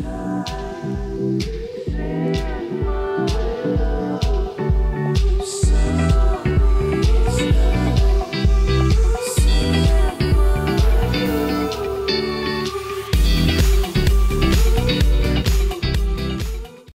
shine.